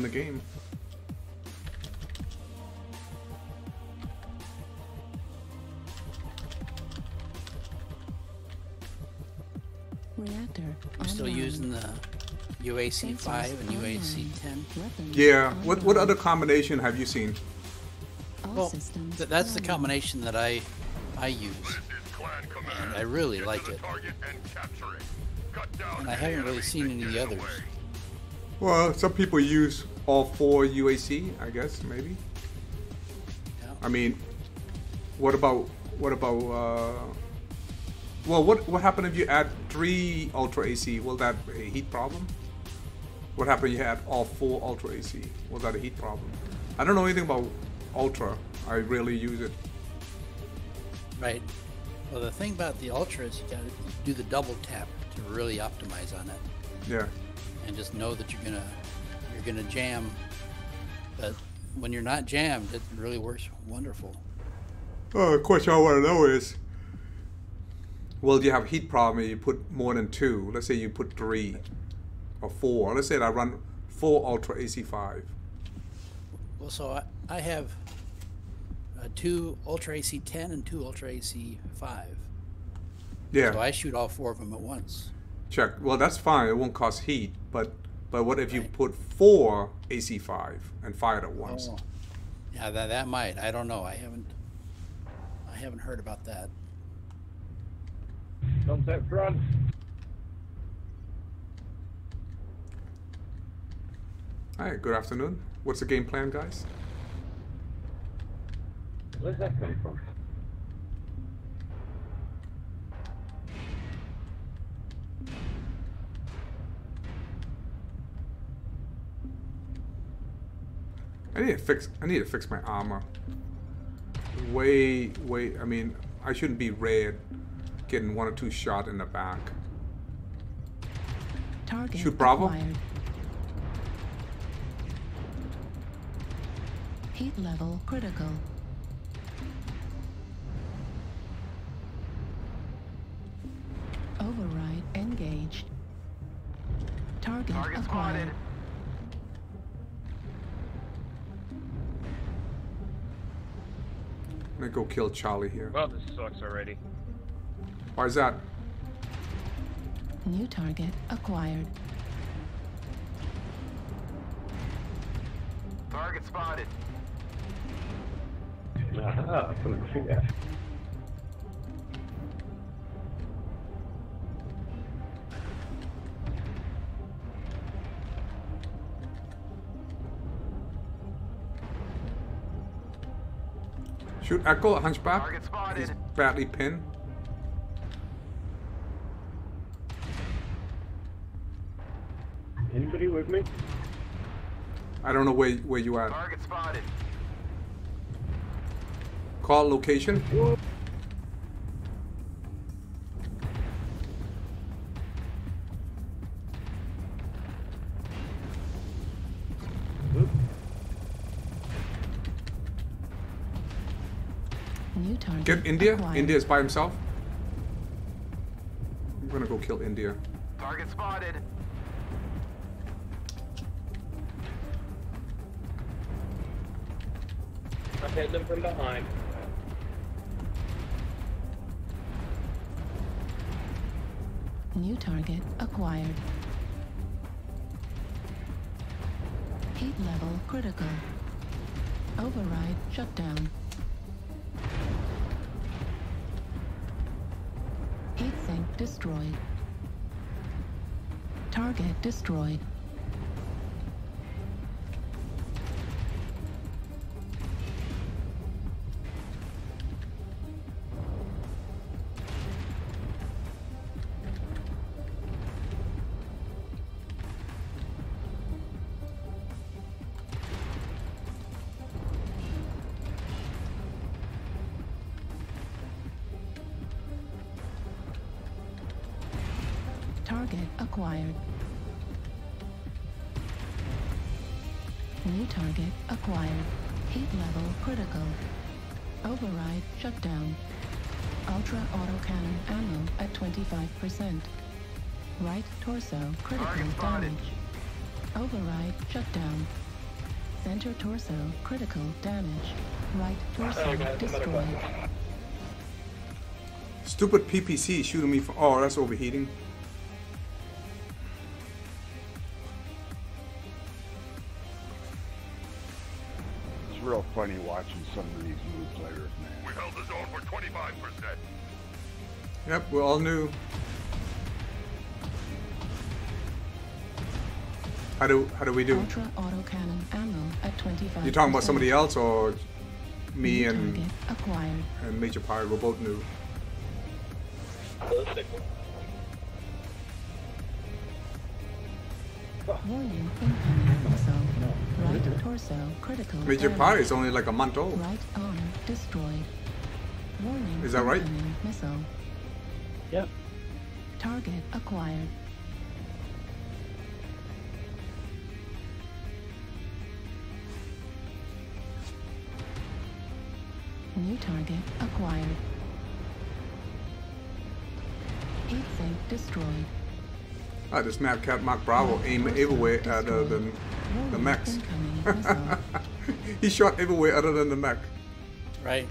in the game. Reactor. I'm still using the UAC 5 and UAC 10. Yeah. What what other combination have you seen? Well, th- that's the combination that I I use, and I really like it. And I haven't really seen any of the others. Well, some people use all four UAC. I guess maybe. Yeah. I mean, what about what about? Uh, well, what what happened if you add three Ultra AC? Will that be a heat problem? What happened if you had all four Ultra AC? Was that a heat problem? I don't know anything about Ultra. I rarely use it. Right. Well, the thing about the Ultra is you got to do the double tap to really optimize on it, Yeah. And just know that you're gonna you're gonna jam. But when you're not jammed, it really works wonderful. Uh, the question I want to know is, well, you have a heat problem. and You put more than two. Let's say you put three or four. Let's say that I run four Ultra AC5. Well, so I, I have uh, two Ultra AC 10 and two Ultra AC 5. Yeah. So I shoot all four of them at once. Check. Well, that's fine. It won't cause heat. But but what if you put four AC5 and fire it at once? Oh. Yeah, that, that might. I don't know. I haven't. I haven't heard about that. Contact front. Hi. Good afternoon. What's the game plan, guys? Where's that come from? Need to fix. I need to fix my armor. Way, way. I mean, I shouldn't be red, getting one or two shot in the back. Target Shoot Bravo. acquired. Heat level critical. Override engaged. Target, acquired. I'm gonna go kill Charlie here. Well, this sucks already. Why is that? New target acquired. Target spotted. Aha, Shoot Echo, Hunchback. Target spotted. He's badly pinned. Anybody with me? I don't know where where you at. Target spotted. Call location. New target Get India. acquired. India is by himself. I'm gonna go kill India. Target spotted. I hit them from behind. New target acquired. Heat level critical. Override shutdown. Destroyed. Target destroyed. Target acquired. New target acquired. Heat level critical. Override shutdown. Ultra autocannon ammo at 25%. Right torso critical Target spotted. damage. Override shutdown. Center torso critical damage. Right torso Oh, God, it's another destroyed. Stupid PPC shooting me for. Oh, that's overheating. Real funny watching some of these new players, man. We held the zone for 25%. Yep, we're all new. How do how do we do? Ultra autocannon ammo at 25. You talking about somebody else or me and acquired. and Major Pirate? We're both new. Warning incoming missile. Right torso critical Major damage. Pirate is only like a month old. Right arm destroyed. Warning Is that right? incoming missile. Yep. Target acquired. New target acquired. Heat sink destroyed. Ah, this Mad Cat Mark Bravo aim everywhere other than the Warning mechs. he shot everywhere other than the mech. Right.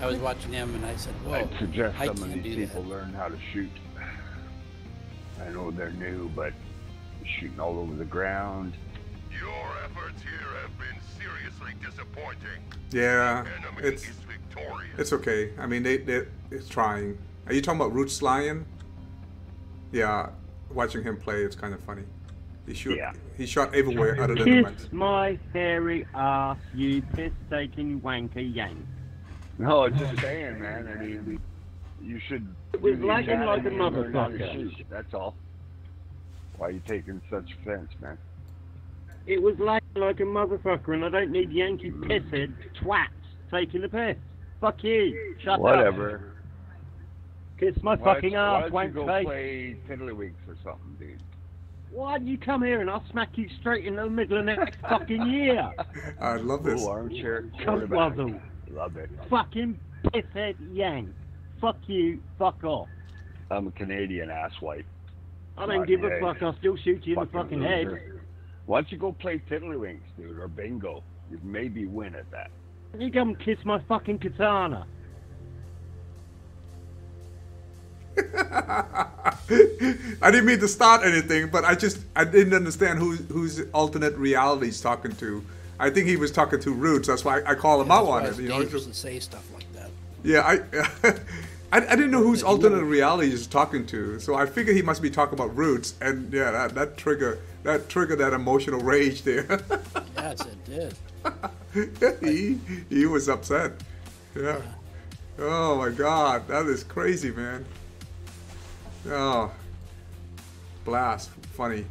I was watching him and I said, "Whoa, I'd suggest I some of these people that." learn how to shoot. I know they're new, but shooting all over the ground. Your efforts here have been seriously disappointing. Yeah, it's it's okay. I mean, they they it's trying. Are you talking about Roots Lion? Yeah, watching him play, it's kind of funny. He shoot. Yeah. He shot everywhere other than the mechs. My hairy ass, you piss-taking wanker yank. No, just saying, man. I mean, you should. It was do lagging like a and learn how to motherfucker. That's all. Why are you taking such offense, man? It was like like a motherfucker, and I don't need Yankee mm. pisshead twats taking the piss. Fuck you. Shut up. Whatever. Kiss my Why fucking don't- ass, Why don't you go face. play Tiddlywinks or something, dude? Why don't you come here and I'll smack you straight in the middle of next fucking year? I love this. Ooh, armchair Cunt quarterback. wuzzle. Love it. Fucking pisshead yank. Fuck you. Fuck off. I'm a Canadian asswipe. I don't give a yet. fuck. I'll still shoot you in the fucking head. Why don't you go play Tiddlywinks, dude, or bingo? You'd maybe win at that. You come kiss my fucking katana. I didn't mean to start anything, but I just I didn't understand who whose alternate reality he's talking to. I think he was talking to Roots. That's why I call him out That's on it. You know, just- to say stuff like that. yeah. I, I I didn't know whose alternate reality he's talking to, so I figured he must be talking about Roots, and yeah, that, that trigger that triggered that emotional rage there. Yes, it did. he he was upset. Yeah. Oh my God, that is crazy, man. Oh, blast, funny.